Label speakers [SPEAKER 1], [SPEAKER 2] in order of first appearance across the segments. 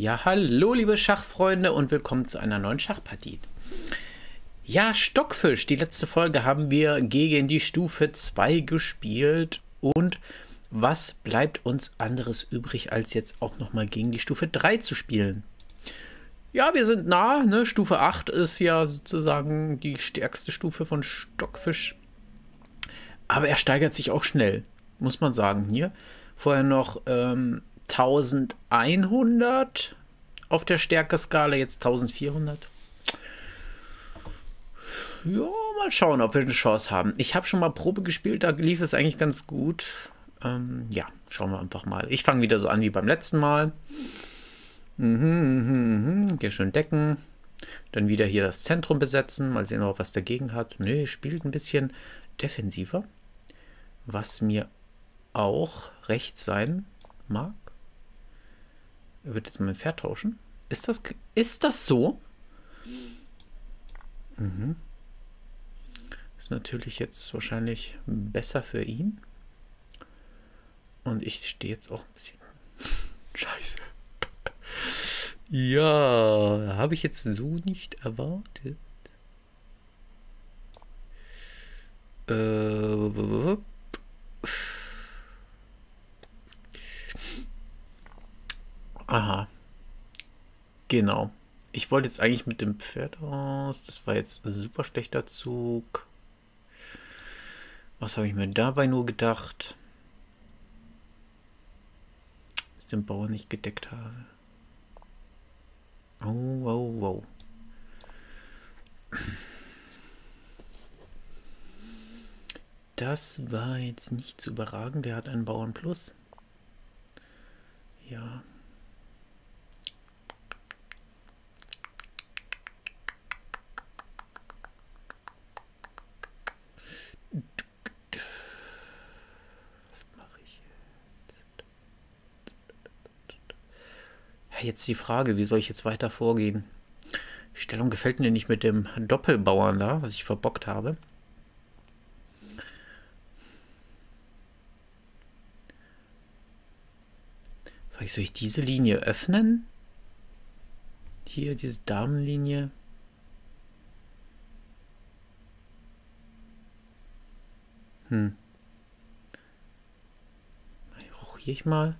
[SPEAKER 1] Ja, hallo liebe Schachfreunde und willkommen zu einer neuen Schachpartie. Ja, Stockfisch, die letzte Folge haben wir gegen die Stufe 2 gespielt und was bleibt uns anderes übrig, als jetzt auch nochmal gegen die Stufe 3 zu spielen? Ja, wir sind nah, ne? Stufe 8 ist ja sozusagen die stärkste Stufe von Stockfisch. Aber er steigert sich auch schnell, muss man sagen. Hier vorher noch ähm, 1100 auf der Stärkeskala, jetzt 1400. Ja, mal schauen, ob wir eine Chance haben. Ich habe schon mal Probe gespielt, da lief es eigentlich ganz gut. Ähm, ja, schauen wir einfach mal. Ich fange wieder so an wie beim letzten Mal. Mhm, mhm, mhm. Hier schön decken. Dann wieder hier das Zentrum besetzen. Mal sehen, ob was dagegen hat. Nö, spielt ein bisschen defensiver. Was mir auch recht sein mag. Er wird jetzt mein Pferd tauschen. Ist das, ist das so? Mhm. Ist natürlich jetzt wahrscheinlich besser für ihn. Und ich stehe jetzt auch ein bisschen. Scheiße. ja, habe ich jetzt so nicht erwartet. Äh. Aha. Genau. Ich wollte jetzt eigentlich mit dem Pferd aus. Das war jetzt ein super schlechter Zug. Was habe ich mir dabei nur gedacht? Dass ich den Bauern nicht gedeckt habe. Oh, wow, wow. Das war jetzt nicht zu überragen. Der hat einen Bauern plus. Ja, jetzt die Frage, wie soll ich jetzt weiter vorgehen? Die Stellung gefällt mir nicht mit dem Doppelbauern da, was ich verbockt habe. Vielleicht soll ich diese Linie öffnen? Hier, diese Damenlinie. Hm. Rochiere ich mal.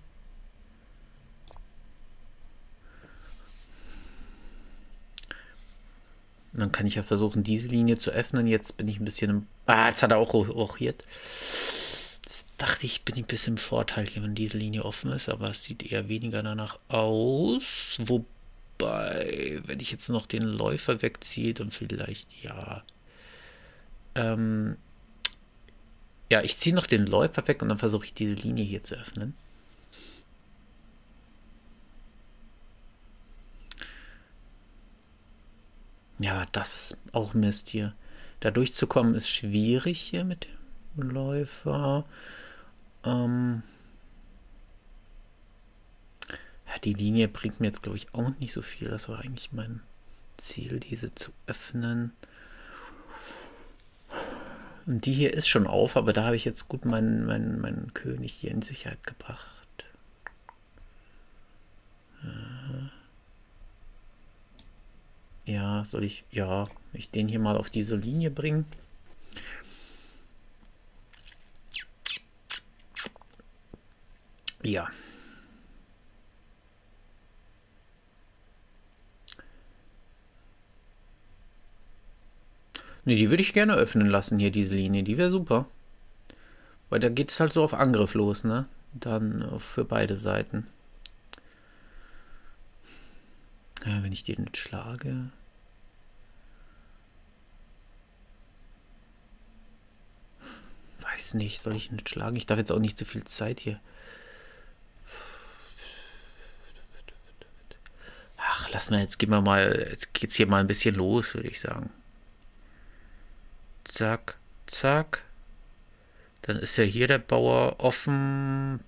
[SPEAKER 1] Und dann kann ich ja versuchen, diese Linie zu öffnen. Jetzt bin ich ein bisschen im... Ah, jetzt hat er auch rochiert. Jetzt dachte ich, bin ich ein bisschen im Vorteil hier, wenn diese Linie offen ist. Aber es sieht eher weniger danach aus. Wobei, wenn ich jetzt noch den Läufer wegziehe, dann vielleicht ja... Ähm, ja, ich ziehe noch den Läufer weg und dann versuche ich diese Linie hier zu öffnen. Ja, das ist auch Mist hier. Da durchzukommen ist schwierig hier mit dem Läufer. Ähm ja, die Linie bringt mir jetzt, glaube ich, auch nicht so viel. Das war eigentlich mein Ziel, diese zu öffnen. Und die hier ist schon auf, aber da habe ich jetzt gut meinen, meinen, meinen König hier in Sicherheit gebracht. Ja, soll ich, ja, ich den hier mal auf diese Linie bringen. Ja. Ne, die würde ich gerne öffnen lassen hier, diese Linie. Die wäre super. Weil da geht es halt so auf Angriff los, ne? Dann für beide Seiten. Ja, wenn ich den nicht schlage. Weiß nicht, soll ich nicht schlagen? Ich darf jetzt auch nicht zu viel Zeit hier. Ach, lass mal, jetzt gehen wir mal, jetzt geht's hier mal ein bisschen los, würde ich sagen. Zack, zack. Dann ist ja hier der Bauer offen.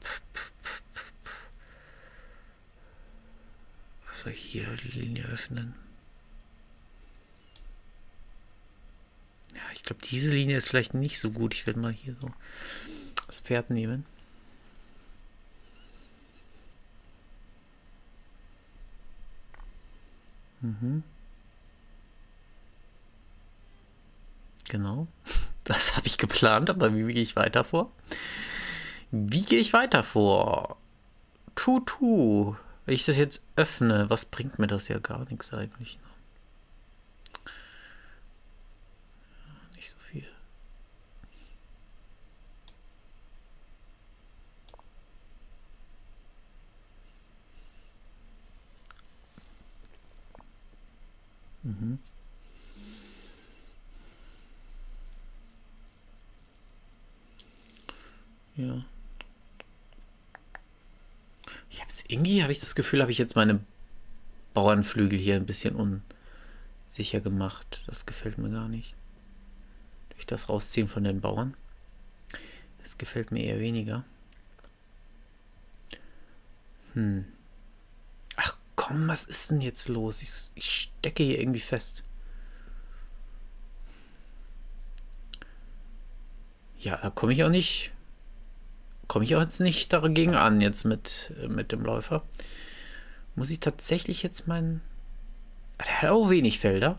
[SPEAKER 1] ich hier Linie öffnen? Ja, ich glaube, diese Linie ist vielleicht nicht so gut. Ich werde mal hier so das Pferd nehmen. Mhm. Genau. Das habe ich geplant, aber wie gehe ich weiter vor? Wie gehe ich weiter vor? Tu, Wenn ich das jetzt öffne, was bringt mir das ja gar nichts eigentlich? Ne? Nicht so viel. Mhm. Ja. Ich habe jetzt irgendwie, habe ich das Gefühl, habe ich jetzt meine Bauernflügel hier ein bisschen unsicher gemacht. Das gefällt mir gar nicht. Durch das Rausziehen von den Bauern. Das gefällt mir eher weniger. Hm. Komm, was ist denn jetzt los? Ich, ich stecke hier irgendwie fest. Ja, da komme ich auch nicht komme ich auch jetzt nicht dagegen an, jetzt mit, mit dem Läufer. Muss ich tatsächlich jetzt meinen. Der hat auch wenig Felder.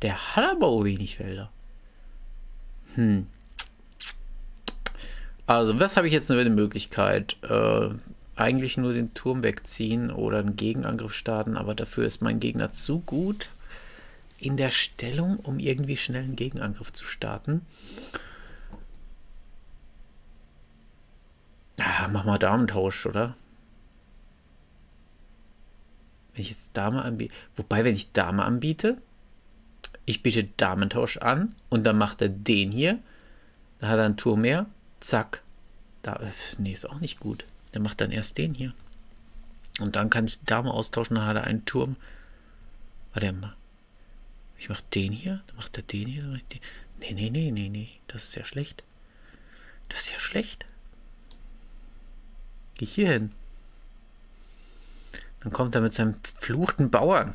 [SPEAKER 1] Der hat aber auch wenig Felder. Hm. Also, was habe ich jetzt eine Möglichkeit? Äh, eigentlich nur den Turm wegziehen oder einen Gegenangriff starten, aber dafür ist mein Gegner zu gut in der Stellung, um irgendwie schnell einen Gegenangriff zu starten. Ah, mach mal Damentausch, oder? Wenn ich jetzt Dame anbiete. Wobei, wenn ich Dame anbiete, ich biete Damentausch an und dann macht er den hier. Da hat er einen Turm mehr. Zack. Da, nee, ist auch nicht gut. Der macht dann erst den hier. Und dann kann ich Dame austauschen, dann hat er einen Turm. Warte mal. Ich mach den hier, dann macht er den hier, ich den. Nee, nee, nee, nee, nee. Das ist ja schlecht. Das ist ja schlecht. Geh hier hin. Dann kommt er mit seinem fluchten Bauern.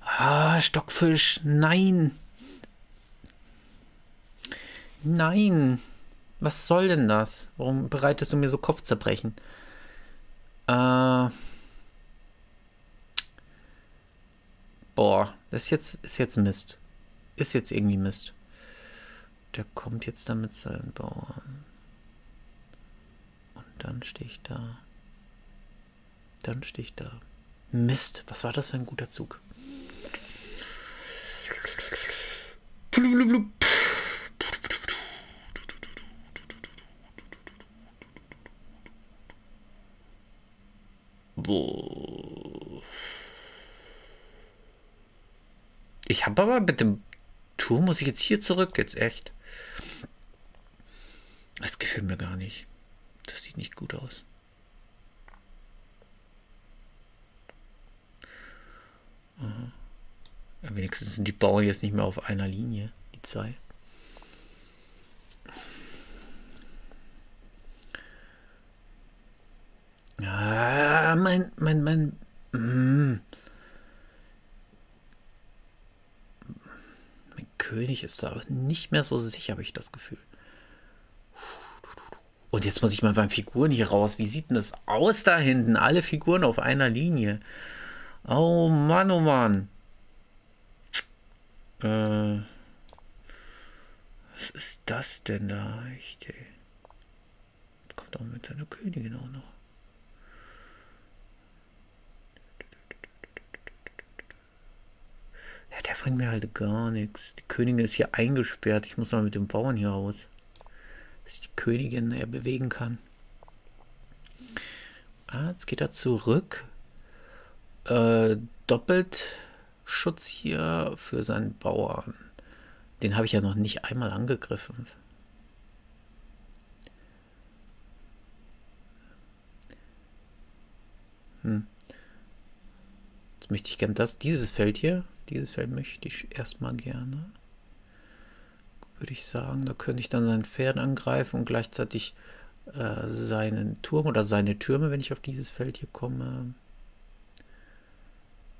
[SPEAKER 1] Ah, Stockfisch, nein. Nein. Was soll denn das? Warum bereitest du mir so Kopfzerbrechen? Äh. Boah, das ist jetzt, ist jetzt Mist ist jetzt irgendwie Mist. Der kommt jetzt dann mit seinen Bauern. Und dann stehe ich da. Dann stehe ich da. Mist, was war das für ein guter Zug? Ich habe aber mit dem Tour muss ich jetzt hier zurück, jetzt echt. Das gefällt mir gar nicht. Das sieht nicht gut aus. Ja, wenigstens sind die Bauern jetzt nicht mehr auf einer Linie, die zwei. Ah, mein, mein, mein. Mm. König ist da nicht mehr so sicher, habe ich das Gefühl. Und jetzt muss ich mal beim Figuren hier raus. Wie sieht denn das aus da hinten? Alle Figuren auf einer Linie. Oh Mann, oh Mann. Äh, was ist das denn da? Ey. Kommt auch mit seiner Königin auch noch. Ja, der bringt mir halt gar nichts. Die Königin ist hier eingesperrt. Ich muss mal mit dem Bauern hier raus. Dass ich die Königin eher bewegen kann. Ah, jetzt geht er zurück. Äh, doppelt Schutz hier für seinen Bauern. Den habe ich ja noch nicht einmal angegriffen. Hm. Jetzt möchte ich gerne das, dieses Feld hier dieses Feld möchte ich erstmal gerne. Würde ich sagen, da könnte ich dann sein Pferd angreifen und gleichzeitig äh, seinen Turm oder seine Türme, wenn ich auf dieses Feld hier komme.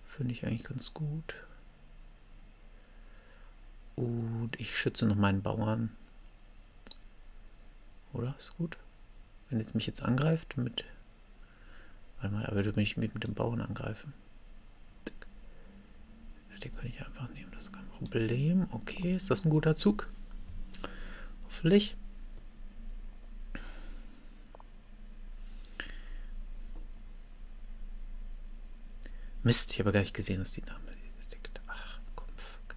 [SPEAKER 1] Finde ich eigentlich ganz gut. Und ich schütze noch meinen Bauern. Oder? Ist gut? Wenn jetzt mich jetzt angreift mit... Warte mal, er würde mich mit, mit dem Bauern angreifen. Den kann ich einfach nehmen, das ist kein Problem. Okay, ist das ein guter Zug? Hoffentlich. Mist, ich habe gar nicht gesehen, dass die Dame liegt. Ach, komm, fuck.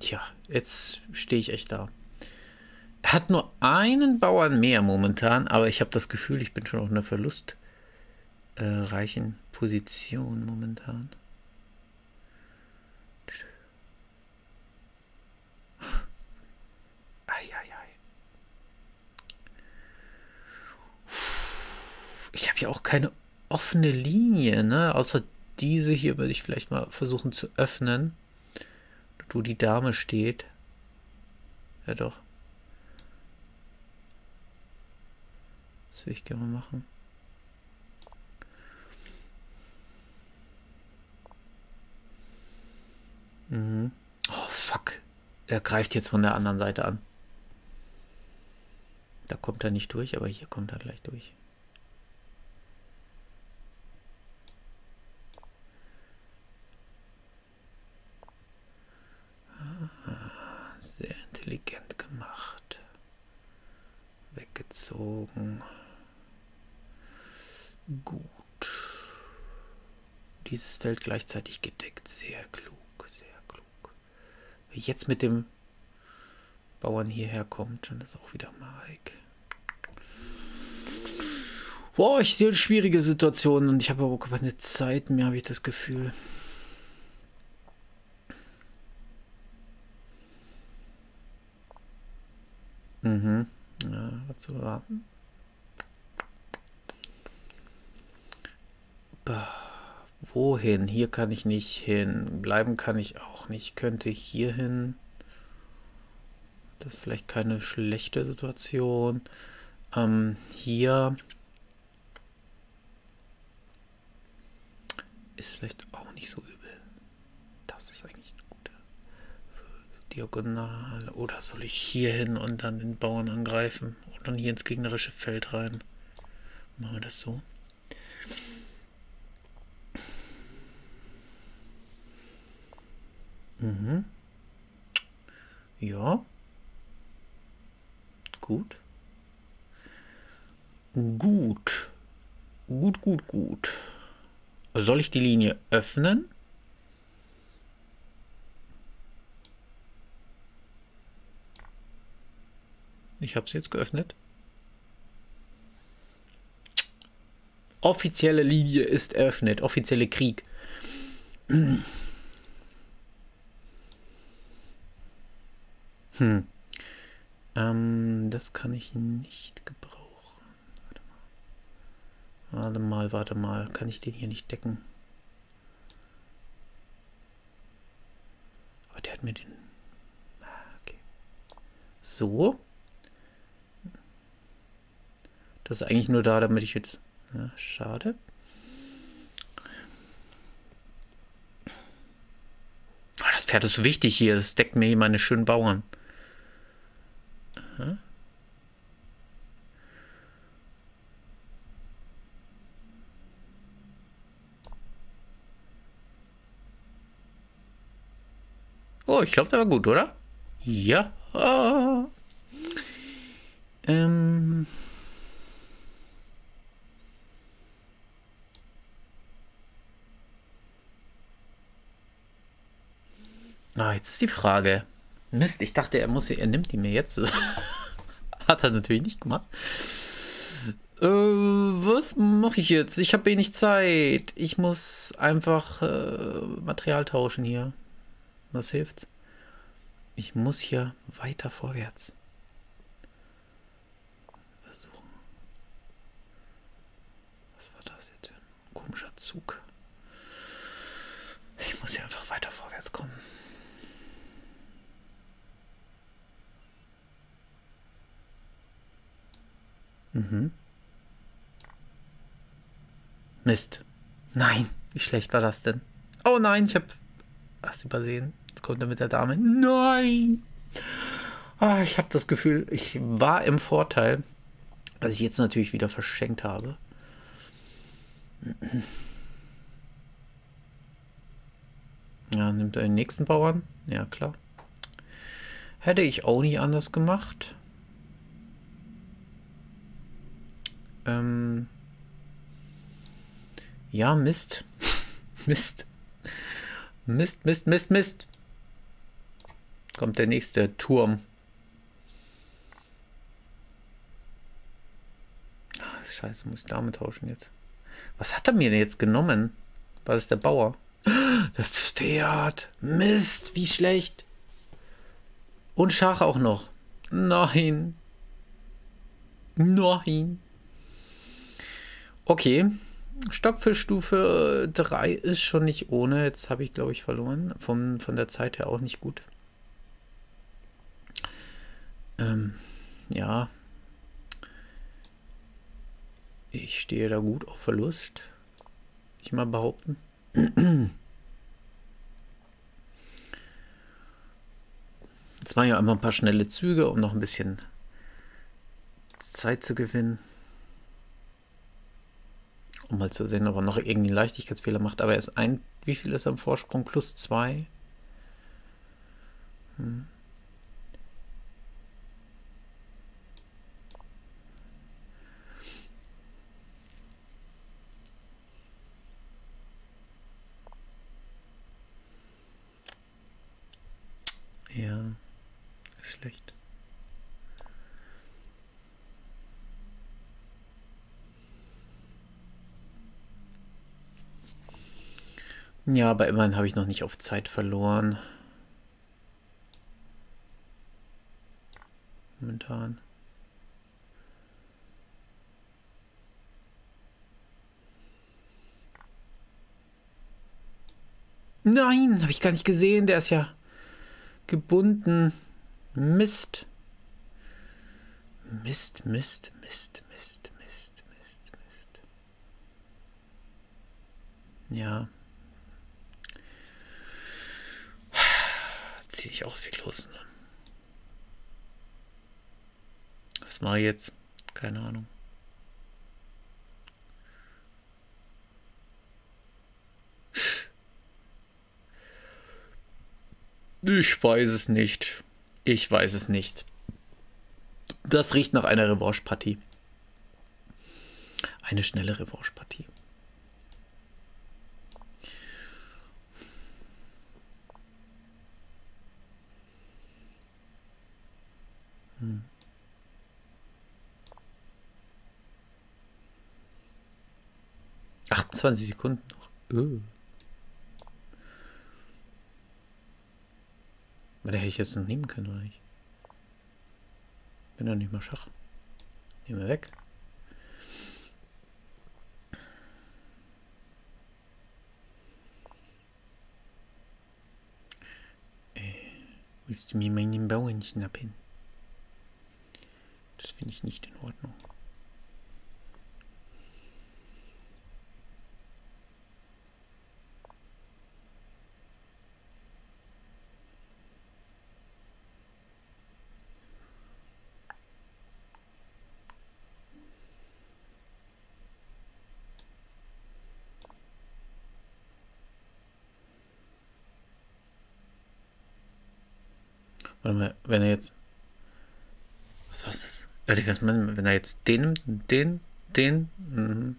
[SPEAKER 1] Tja, jetzt stehe ich echt da. Er hat nur einen Bauern mehr momentan, aber ich habe das Gefühl, ich bin schon auf einer verlustreichen äh, Position momentan. Ich habe ja auch keine offene Linie, ne? Außer diese hier würde ich vielleicht mal versuchen zu öffnen. Wo die Dame steht. Ja doch. Das will ich gerne machen. Mhm. Oh, fuck. Er greift jetzt von der anderen Seite an. Da kommt er nicht durch, aber hier kommt er gleich durch. Sehr intelligent gemacht. Weggezogen. Gut. Dieses Feld gleichzeitig gedeckt. Sehr klug. Jetzt mit dem Bauern hierher kommt, dann ist auch wieder Mike. Boah, ich sehe schwierige Situation und ich habe aber keine Zeit mehr, habe ich das Gefühl. Mhm. Ja, was zu warten. Wohin? Hier kann ich nicht hin. Bleiben kann ich auch nicht. Könnte hier hin. Das ist vielleicht keine schlechte Situation. Ähm, hier ist vielleicht auch nicht so übel. Das ist eigentlich eine gute Diagonal. Oder soll ich hier hin und dann den Bauern angreifen? Und dann hier ins gegnerische Feld rein? Machen wir das so. Mhm. Ja. Gut. Gut. Gut, gut, gut. Soll ich die Linie öffnen? Ich habe es jetzt geöffnet. Offizielle Linie ist eröffnet. Offizielle Krieg. Hm. Ähm, das kann ich nicht gebrauchen. Warte mal. Warte mal, Kann ich den hier nicht decken? Aber der hat mir den... Ah, okay. So. Das ist eigentlich nur da, damit ich jetzt... Ja, schade. Oh, das Pferd ist wichtig hier. Das deckt mir hier meine schönen Bauern. Aha. Oh, ich glaube, der war gut, oder? Ja. Ähm. Ah, jetzt ist die Frage. Mist, ich dachte, er muss sie, er nimmt die mir jetzt. Hat er natürlich nicht gemacht. Äh, was mache ich jetzt? Ich habe wenig Zeit. Ich muss einfach äh, Material tauschen hier. Was hilft's? Ich muss hier weiter vorwärts. Versuchen. Was war das jetzt? Ein komischer Zug. Ich muss hier einfach weiter vorwärts kommen. Mhm. Mist. Nein, wie schlecht war das denn? Oh nein, ich habe was übersehen. Jetzt kommt er mit der Dame. Nein! Ah, ich habe das Gefühl, ich war im Vorteil, was ich jetzt natürlich wieder verschenkt habe. Ja, nimmt er den nächsten Bauern? Ja, klar. Hätte ich auch nie anders gemacht. Ähm ja, Mist. Mist. Mist, Mist, Mist, Mist. Kommt der nächste Turm. Scheiße, muss ich damit tauschen jetzt. Was hat er mir denn jetzt genommen? Was ist der Bauer? Das Pferd. Mist, wie schlecht. Und Schach auch noch. Nein. Nein. Okay. Stock für Stufe 3 ist schon nicht ohne. Jetzt habe ich, glaube ich, verloren. Von, von der Zeit her auch nicht gut. Ähm, ja, ich stehe da gut auf Verlust. Ich mal behaupten. Jetzt mache ich einfach ein paar schnelle Züge, um noch ein bisschen Zeit zu gewinnen. Um mal zu sehen, ob er noch irgendwie Leichtigkeitsfehler macht. Aber er ist ein, wie viel ist er im Vorsprung? Plus zwei. Hm. Ja, ist schlecht. Ja, aber immerhin habe ich noch nicht auf Zeit verloren. Momentan. Nein, habe ich gar nicht gesehen. Der ist ja gebunden. Mist. Mist, Mist, Mist, Mist, Mist, Mist, Mist. Ja. Ziehe ich auch viel los. Ne? Was mache ich jetzt? Keine Ahnung. Ich weiß es nicht. Ich weiß es nicht. Das riecht nach einer Revanche-Partie. Eine schnelle Revanche-Partie. 21 Sekunden noch. Öh. Aber der hätte ich jetzt noch nehmen können, oder nicht? Bin doch nicht mal Schach. Nehmen wir weg. Äh, willst du mir meinen Bauern schnappen? Das finde ich nicht in Ordnung. Warte mal, wenn er jetzt. Was war das? Wenn er jetzt den den, den. Mhm.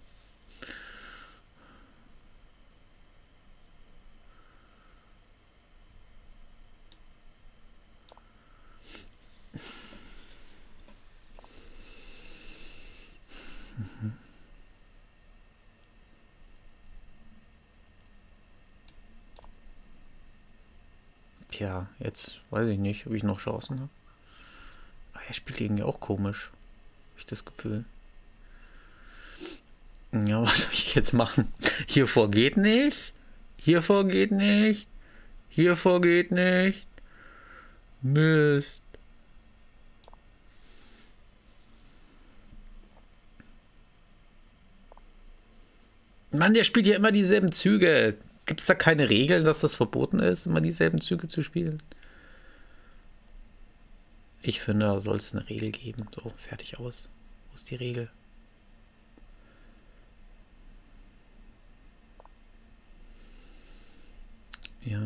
[SPEAKER 1] Tja, jetzt weiß ich nicht, ob ich noch Chancen habe. Aber er spielt irgendwie auch komisch. Habe ich das Gefühl. Ja, was soll ich jetzt machen? Hiervor geht nicht. Hiervor geht nicht. Hiervor geht nicht. Mist. Mann, der spielt ja immer dieselben Züge. Gibt es da keine Regeln, dass das verboten ist, immer dieselben Züge zu spielen? Ich finde, da soll es eine Regel geben. So, fertig aus. Wo ist die Regel? Ja.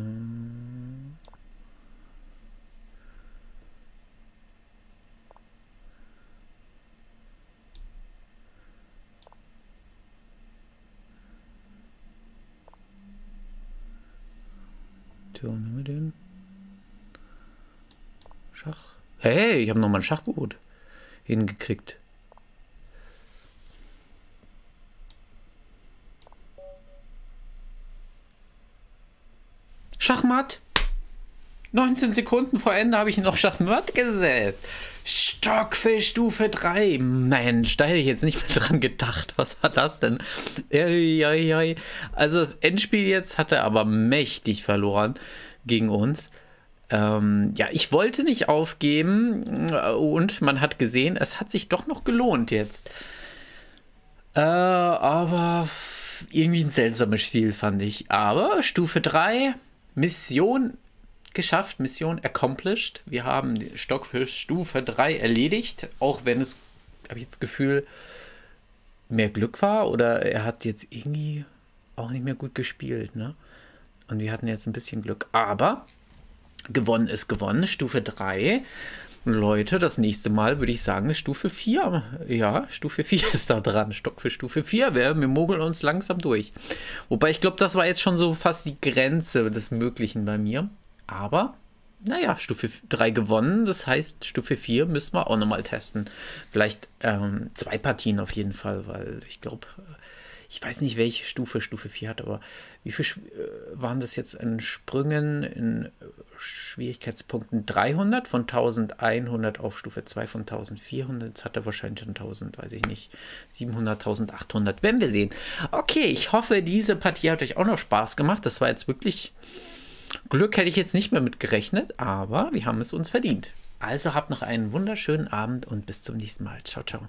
[SPEAKER 1] So, nehmen wir den. Schach. Hey, ich habe nochmal ein Schachboot hingekriegt. Schachmatt. 19 Sekunden vor Ende habe ich noch Schachmatt gesetzt. Stockfisch Stufe 3. Mensch, da hätte ich jetzt nicht mehr dran gedacht. Was war das denn? Also das Endspiel jetzt hatte aber mächtig verloren gegen uns. Ähm, ja, ich wollte nicht aufgeben und man hat gesehen, es hat sich doch noch gelohnt jetzt. Äh, aber irgendwie ein seltsames Spiel fand ich. Aber Stufe 3, Mission geschafft, Mission accomplished. Wir haben den Stockfisch Stufe 3 erledigt, auch wenn es, habe ich jetzt das Gefühl, mehr Glück war oder er hat jetzt irgendwie auch nicht mehr gut gespielt, ne? Und wir hatten jetzt ein bisschen Glück. Aber gewonnen ist gewonnen, Stufe 3. Leute, das nächste Mal würde ich sagen, ist Stufe 4. Ja, Stufe 4 ist da dran. Stock für Stufe 4. Wir, wir mogeln uns langsam durch. Wobei ich glaube, das war jetzt schon so fast die Grenze des Möglichen bei mir. Aber, naja, Stufe 3 gewonnen. Das heißt, Stufe 4 müssen wir auch nochmal testen. Vielleicht ähm, zwei Partien auf jeden Fall, weil ich glaube, ich weiß nicht, welche Stufe Stufe 4 hat, aber wie viel äh, waren das jetzt in Sprüngen, in Schwierigkeitspunkten 300 von 1100 auf Stufe 2 von 1400. Jetzt hat er wahrscheinlich schon 1000, weiß ich nicht, 700, 1800. Werden wir sehen. Okay, ich hoffe, diese Partie hat euch auch noch Spaß gemacht. Das war jetzt wirklich Glück hätte ich jetzt nicht mehr mit gerechnet, aber wir haben es uns verdient. Also habt noch einen wunderschönen Abend und bis zum nächsten Mal. Ciao, ciao.